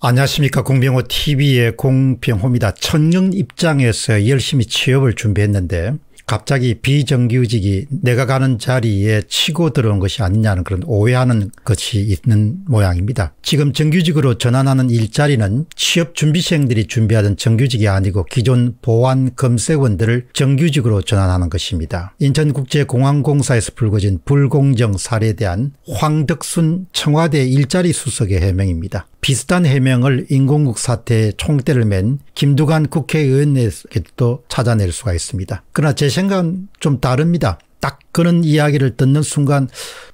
안녕하십니까 공병호 tv의 공병호입니다. 청년 입장에서 열심히 취업을 준비했는데 갑자기 비정규직이 내가 가는 자리에 치고 들어온 것이 아니냐는 그런 오해하는 것이 있는 모양입니다. 지금 정규직으로 전환하는 일자리는 취업 준비생들이 준비하던 정규직이 아니고 기존 보안 검색원들을 정규직으로 전환하는 것입니다. 인천국제공항공사에서 불거진 불공정 사례에 대한 황덕순 청와대 일자리 수석의 해명입니다. 비슷한 해명을 인공국 사태에 총대를 맨 김두관 국회의원에게도 찾아낼 수가 있습니다. 그러나 제 생각은 좀 다릅니다. 딱 그런 이야기를 듣는 순간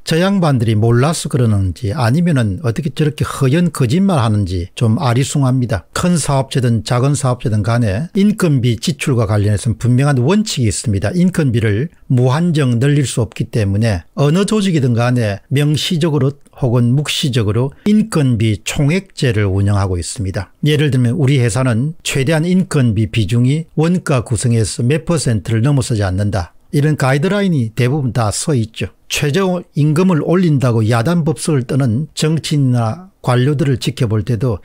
저 양반들이 몰라서 그러는지 아니면은 어떻게 저렇게 허연 거짓말 하는지 좀 아리숭합니다. 큰 사업체든 작은 사업체든 간에 인건비 지출과 관련해서는 분명한 원칙이 있습니다. 인건비를 무한정 늘릴 수 없기 때문에 어느 조직이든 간에 명시적으로 혹은 묵시적으로 인건비 총액제를 운영하고 있습니다. 예를 들면 우리 회사는 최대한 인건비 비중이 원가 구성에서 몇 퍼센트를 넘어서지 않는다. 이런 가이드라인이 대부분 다써 있죠. 최저임금을 올린다고 야단법석을 떠는 정치인이나 관료들을 지켜볼 때도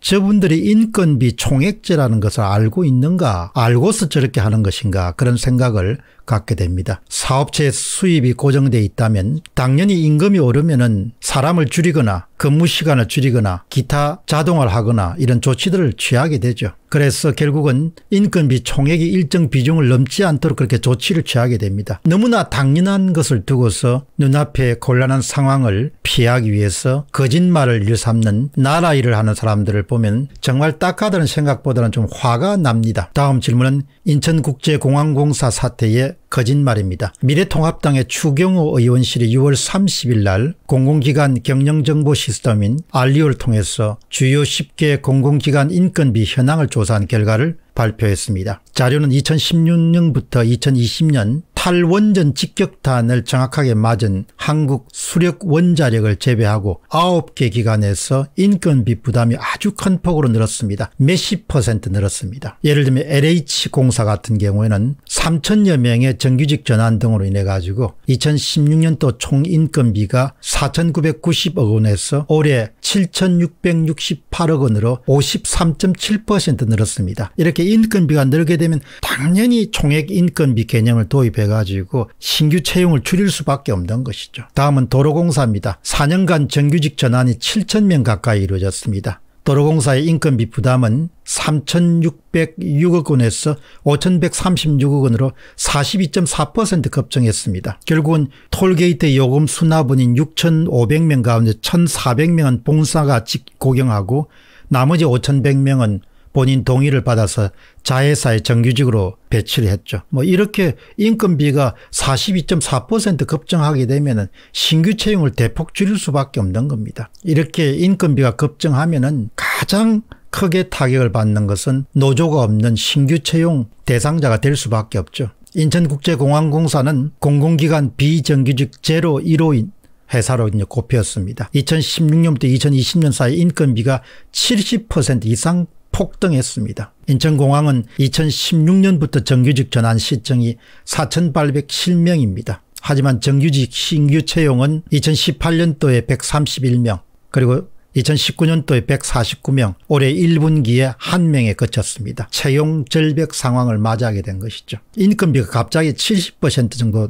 저분들이 인건비 총액제라는 것을 알고 있는가 알고서 저렇게 하는 것인가 그런 생각을 갖게 됩니다. 사업체 수입이 고정돼 있다면 당연히 임금이 오르면 사람을 줄이거나 근무 시간을 줄이거나 기타 자동화를 하거나 이런 조치들을 취하게 되죠. 그래서 결국은 인건비 총액이 일정 비중을 넘지 않도록 그렇게 조치를 취하게 됩니다. 너무나 당연한 것을 두고서 눈앞에 곤란한 상황을 피하기 위해서 거짓말을 일삼는 나라 일을 하는 사람들을 보면 정말 딱하다는 생각보다는 좀 화가 납니다. 다음 질문은 인천국제공항공사 사태의 거짓말입니다. 미래통합당의 추경호 의원실이 6월 30일 날 공공기관 경영정보 시스템인 알리오를 통해서 주요 10개 공공기관 인건비 현황을 조사한 결과를 발표했습니다. 자료는 2016년부터 2020년 탈원전 직격탄을 정확하게 맞은 한국 수력 원자력을 제외하고 9개 기관에서 인건비 부담이 아주 큰 폭으로 늘었습니다. 몇십 퍼센트 늘었습니다. 예를 들면 LH공사 같은 경우에는 3천여 명의 정규직 전환 등으로 인해 가지고 2016년도 총 인건비가 4,990억 원에서 올해 7,668억 원으로 53.7% 늘었습니다. 이렇게 인건비가 늘게 되면 당연히 총액 인건비 개념을 도입해 가 지고 신규 채용을 줄일 수밖에 없는 것이죠. 다음은 도로공사입니다. 4년간 정규직 전환이 7천 명 가까이 이루어졌습니다. 도로공사의 인건비 부담은 3,606억 원에서 5,136억 원으로 42.4% 급증했습니다. 결국은 톨게이트 요금 수납원인 6,500명 가운데 1,400명은 봉사가 고경하고 나머지 5,100명은 본인 동의를 받아서 자회사에 정규직으로 배치를 했죠. 뭐 이렇게 인건비가 42.4% 급증하게 되면 신규 채용을 대폭 줄일 수밖에 없는 겁니다. 이렇게 인건비가 급증하면 가장 크게 타격을 받는 것은 노조가 없는 신규 채용 대상자가 될 수밖에 없죠. 인천국제공항공사는 공공기관 비정규직 제로 1호인 회사로 이제 꼽혔습니다. 2016년부터 2020년 사이 인건비가 70% 이상 폭등했습니다. 인천공항은 2016년부터 정규직 전환 시청이 4,807명입니다. 하지만 정규직 신규 채용은 2018년도에 131명 그리고 2019년도에 149명, 올해 1분기에 1명에 그쳤습니다. 채용 절벽 상황을 맞이하게 된 것이죠. 인건비가 갑자기 70% 정도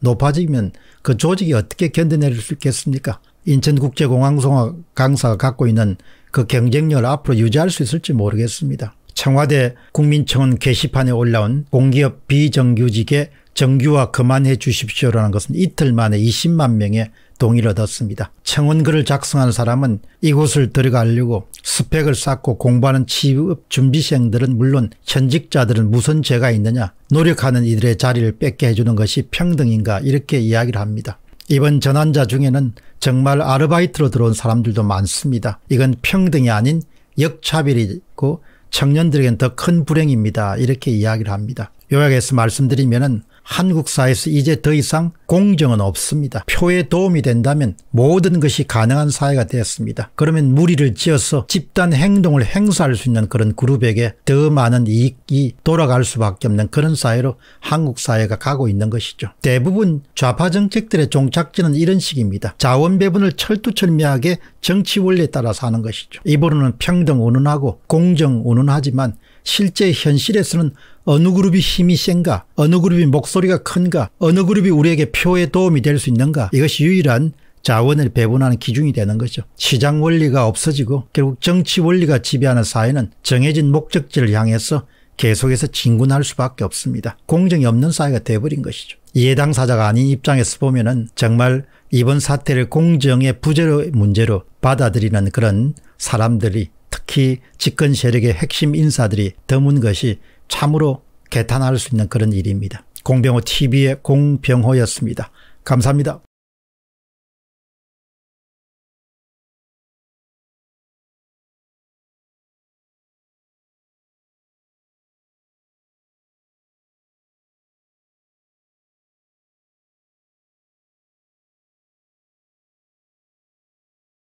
높아지면 그 조직이 어떻게 견뎌낼 수 있겠습니까? 인천국제공항송화 강사가 갖고 있는 그 경쟁력을 앞으로 유지할 수 있을지 모르겠습니다. 청와대 국민청원 게시판에 올라온 공기업 비정규직의 정규화 그만해 주십시오라는 것은 이틀 만에 20만 명의 동의를 얻었습니다. 청원글을 작성한 사람은 이곳을 들어가려고 스펙을 쌓고 공부하는 취업 준비생들은 물론 현직자들은 무슨 죄가 있느냐 노력하는 이들의 자리를 뺏게 해주는 것이 평등인가 이렇게 이야기를 합니다. 이번 전환자 중에는 정말 아르바이트로 들어온 사람들도 많습니다. 이건 평등이 아닌 역차별이고 청년들에겐 더 큰 불행입니다. 이렇게 이야기를 합니다. 요약해서 말씀드리면 한국 사회에서 이제 더 이상 공정은 없습니다. 표에 도움이 된다면 모든 것이 가능한 사회가 되었습니다. 그러면 무리를 지어서 집단 행동을 행사할 수 있는 그런 그룹에게 더 많은 이익이 돌아갈 수밖에 없는 그런 사회로 한국 사회가 가고 있는 것이죠. 대부분 좌파 정책들의 종착지는 이런 식입니다. 자원 배분을 철두철미하게 정치 원리에 따라서 하는 것이죠. 입으로는 평등 운운하고 공정 운운하지만 실제 현실에서는 어느 그룹이 힘이 센가 어느 그룹이 목소리가 큰가 어느 그룹이 우리에게 표에 도움이 될 수 있는가 이것이 유일한 자원을 배분하는 기준이 되는 거죠. 시장 원리가 없어지고 결국 정치 원리가 지배하는 사회는 정해진 목적지를 향해서 계속해서 진군할 수밖에 없습니다. 공정이 없는 사회가 돼버린 것이죠. 이해 당사자가 아닌 입장에서 보면 은 정말 이번 사태를 공정의 부재로 문제로 받아들이는 그런 사람들이 특히 집권 세력의 핵심 인사들이 드문 것이 참으로 개탄할 수 있는 그런 일입니다. 공병호 TV의 공병호였습니다. 감사합니다.